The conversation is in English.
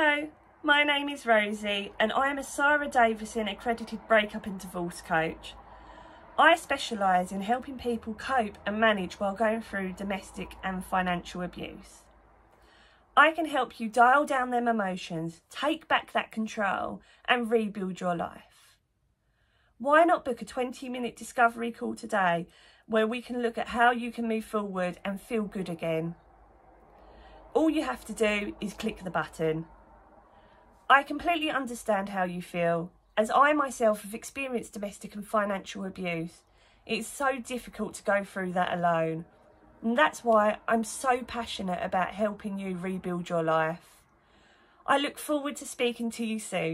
Hello, my name is Rosie and I am a Sara Davison accredited breakup and divorce coach. I specialise in helping people cope and manage while going through domestic and financial abuse. I can help you dial down them emotions, take back that control and rebuild your life. Why not book a 20 minute discovery call today where we can look at how you can move forward and feel good again. All you have to do is click the button. I completely understand how you feel, as I myself have experienced domestic and financial abuse. It's so difficult to go through that alone. And that's why I'm so passionate about helping you rebuild your life. I look forward to speaking to you soon.